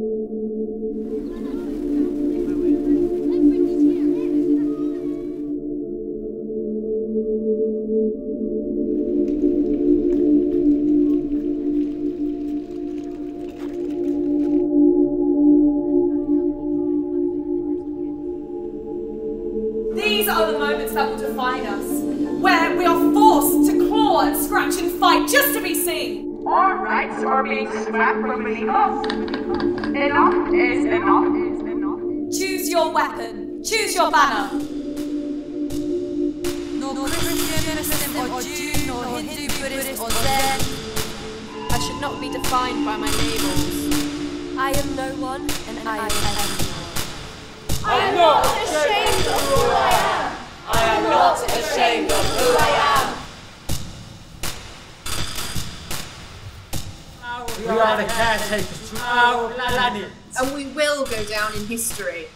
These are the moments that will define us, where we are forced to claw and scratch and fight just to be seen. Our rights are being stripped from beneath us. Enough is enough is enough. Choose your weapon. Choose your banner. No Christian, Muslim or Jew, nor Hindu, Buddhist or Zen. I should not be defined by my labels. I am no one, and I am everyone. I am not ashamed of who I am. I am not ashamed of who I am. We are the caretakers to our planet. And we will go down in history